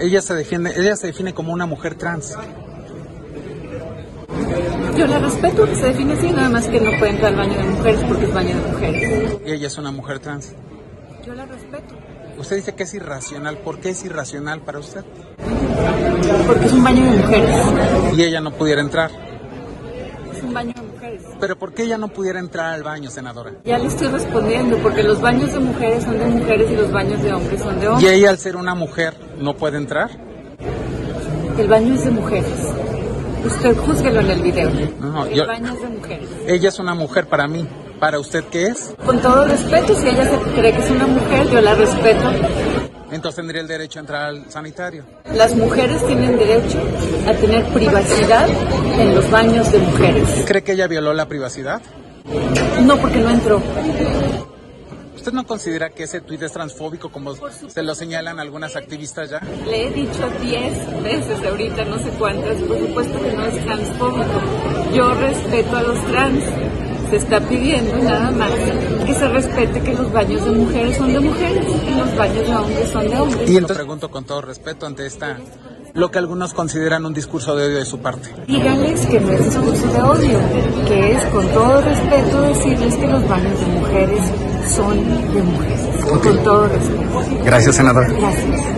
Ella se defiende, ella se define como una mujer trans. Yo la respeto, se define así, nada más que no puede entrar al baño de mujeres porque es baño de mujeres. Ella es una mujer trans. Yo la respeto. Usted dice que es irracional. ¿Por qué es irracional para usted? Porque es un baño de mujeres. Y ella no pudiera entrar. Es un baño de mujeres. Pero ¿por qué ella no pudiera entrar al baño, senadora? Ya le estoy respondiendo, porque los baños de mujeres son de mujeres y los baños de hombres son de Y hombres. ella al ser una mujer no puede entrar. El baño es de mujeres. Usted júzguelo en el video. No, el yo- baño es de mujeres. Ella es una mujer para mí. ¿Para usted qué es? Con todo respeto, si ella se cree que es una mujer, yo la respeto. Entonces tendría el derecho a entrar al sanitario. Las mujeres tienen derecho a tener privacidad en los baños de mujeres. ¿Cree que ella violó la privacidad? No porque no entró. ¿Usted no considera que ese tuit es transfóbico como se lo señalan algunas activistas ya? Le he dicho 10 veces ahorita, no sé cuántas, por supuesto que no es transfóbico. Yo respeto a los trans. Se está pidiendo nada más que se respete que los baños de mujeres son de mujeres y los baños de hombres son de hombres. Y entonces pregunto con todo respeto ante esta, lo que algunos consideran un discurso de odio de su parte. Díganles que no es discurso de odio, que es con todo respeto decirles que los baños de mujeres son de mujeres. Con todo respeto. Gracias, senadora. Gracias.